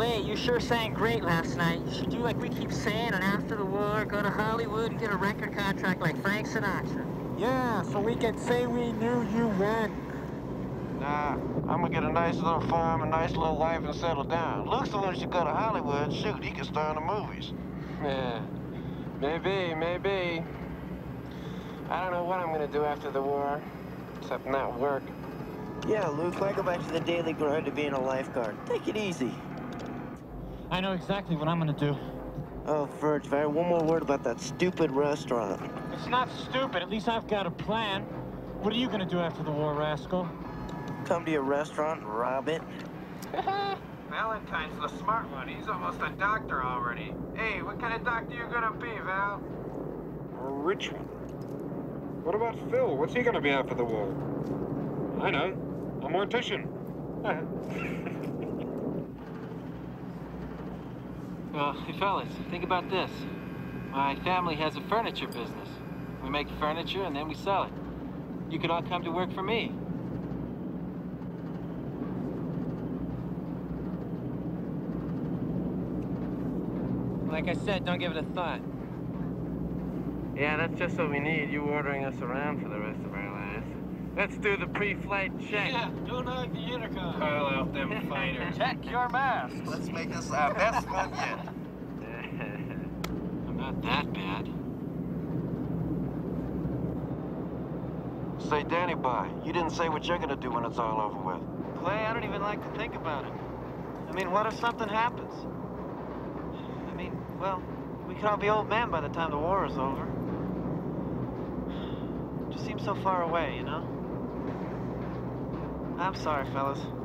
Clay, you sure sang great last night. You should do like we keep saying, and after the war, go to Hollywood and get a record contract like Frank Sinatra. Yeah, so we can say we knew you when. Nah, I'm gonna get a nice little farm, a nice little life, and settle down. Luke's the one who should go to Hollywood. Shoot, he can star in the movies. Yeah, maybe, maybe. I don't know what I'm gonna do after the war, except not work. Yeah, Luke, why go back to the daily grind of being a lifeguard? Take it easy. I know exactly what I'm gonna do. Oh, Verge, if I had one more word about that stupid restaurant. It's not stupid. At least I've got a plan. What are you gonna do after the war, rascal? Come to your restaurant and rob it. Valentine's the smart one. He's almost a doctor already. Hey, what kind of doctor you gonna be, Val? A rich one. What about Phil? What's he gonna be after the war? I know. A mortician. Hey fellas, think about this. My family has a furniture business. We make furniture and then we sell it. You could all come to work for me. Like I said, don't give it a thought. Yeah, that's just what we need, you ordering us around for the rest of our lives. Let's do the pre-flight check. Yeah, don't hug the intercom. Call out them fighters. Check your masks. Let's make this our best one yet. I'm not that bad. Say, Danny Boy, you didn't say what you're gonna do when it's all over with. Clay, I don't even like to think about it. I mean, what if something happens? I mean, well, we could all be old men by the time the war is over. It just seems so far away, you know? I'm sorry, fellas.